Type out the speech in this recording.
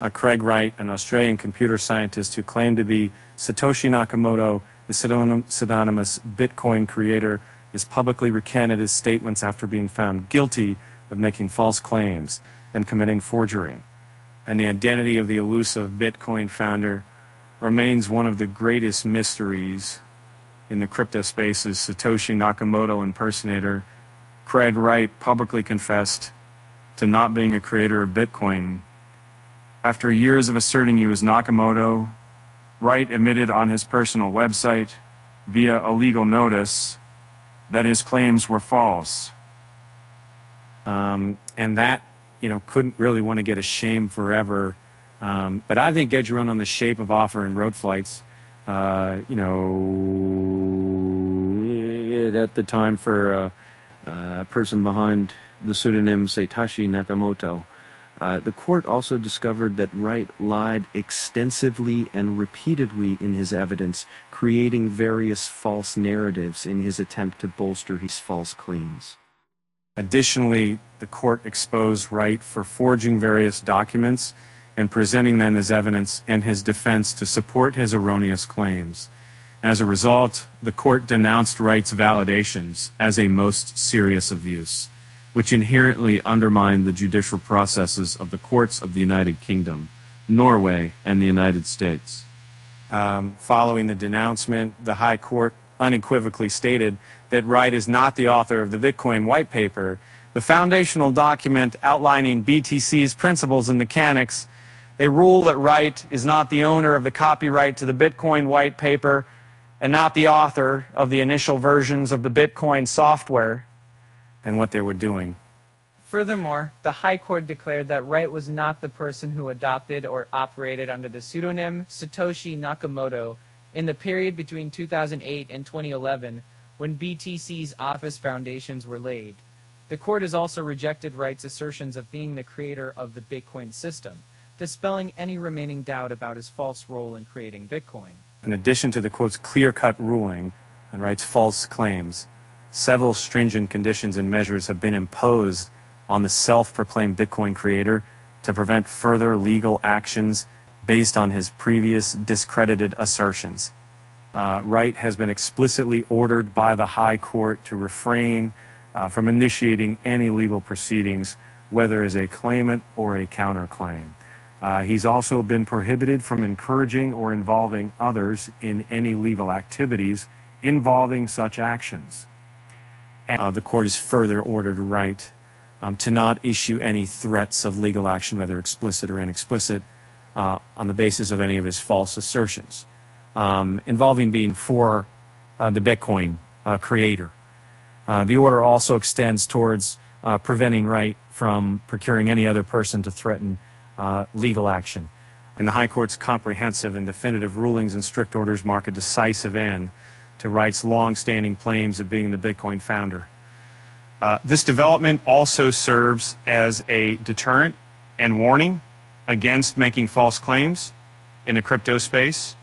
uh, Craig Wright, an Australian computer scientist who claimed to be Satoshi Nakamoto, the pseudonymous Bitcoin creator, is publicly recanted his statements after being found guilty of making false claims and committing forgery. And the identity of the elusive Bitcoin founder remains one of the greatest mysteries in the crypto space's Satoshi Nakamoto impersonator. Craig Wright publicly confessed to not being a creator of Bitcoin after years of asserting he was Nakamoto, Wright admitted on his personal website, via a legal notice, that his claims were false. Um, and that, you know, couldn't really want to get a shame forever. Um, but I think you run on the shape of offer and road flights, uh, you know, at the time for a uh, person behind the pseudonym Satoshi Nakamoto. Uh, the court also discovered that Wright lied extensively and repeatedly in his evidence, creating various false narratives in his attempt to bolster his false claims. Additionally, the court exposed Wright for forging various documents and presenting them as evidence in his defense to support his erroneous claims. As a result, the court denounced Wright's validations as a most serious abuse which inherently undermine the judicial processes of the courts of the United Kingdom, Norway, and the United States. Um, following the denouncement, the High Court unequivocally stated that Wright is not the author of the Bitcoin white paper, the foundational document outlining BTC's principles and mechanics. They rule that Wright is not the owner of the copyright to the Bitcoin white paper and not the author of the initial versions of the Bitcoin software and what they were doing. Furthermore, the High Court declared that Wright was not the person who adopted or operated under the pseudonym Satoshi Nakamoto in the period between 2008 and 2011 when BTC's office foundations were laid. The court has also rejected Wright's assertions of being the creator of the Bitcoin system, dispelling any remaining doubt about his false role in creating Bitcoin. In addition to the court's clear-cut ruling on Wright's false claims, several stringent conditions and measures have been imposed on the self-proclaimed Bitcoin creator to prevent further legal actions based on his previous discredited assertions. Uh, Wright has been explicitly ordered by the High Court to refrain uh, from initiating any legal proceedings, whether as a claimant or a counterclaim. Uh, he's also been prohibited from encouraging or involving others in any legal activities involving such actions. Uh, the court is further ordered Wright um, to not issue any threats of legal action, whether explicit or inexplicit, uh, on the basis of any of his false assertions um, involving being for uh, the Bitcoin uh, creator. Uh, the order also extends towards uh, preventing Wright from procuring any other person to threaten legal action. And the High Court's comprehensive and definitive rulings and strict orders mark a decisive end to Wright's long-standing claims of being the Bitcoin founder. Uh, this development also serves as a deterrent and warning against making false claims in the crypto space.